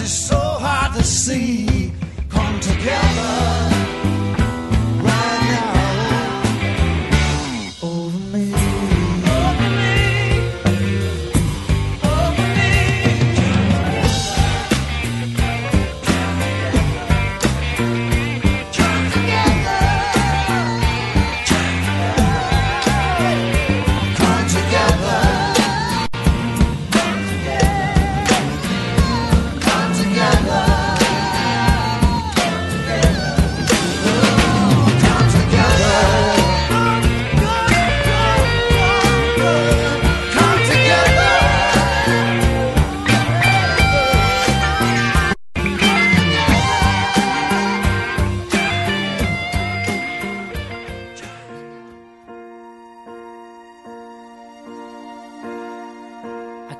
it's so hard to see. Come together.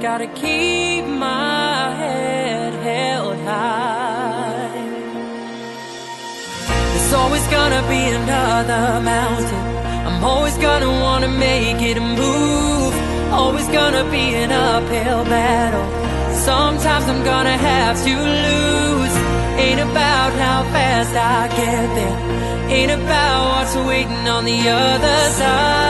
Gotta keep my head held high. There's always gonna be another mountain. I'm always gonna wanna make it move. Always gonna be an uphill battle. Sometimes I'm gonna have to lose. Ain't about how fast I get there. Ain't about what's waiting on the other side.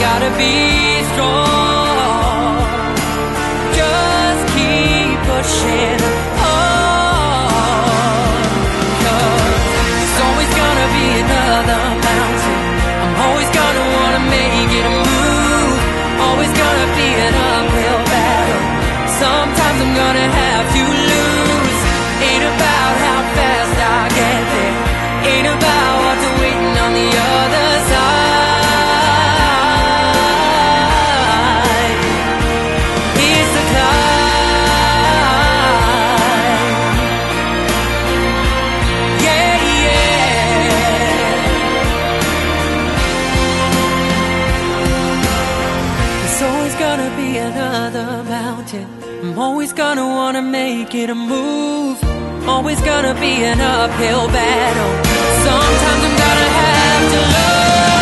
gotta be strong. Just keep pushing always gonna wanna make it a move. Always gonna be an uphill battle. Sometimes I'm gonna have to lose.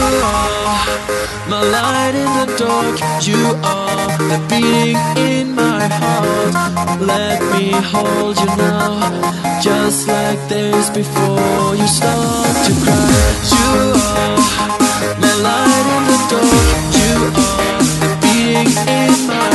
are my light in the dark. You are the beating in my heart. Let me hold you now, just like this before you start to cry. You are my light in the dark. You are the beating in my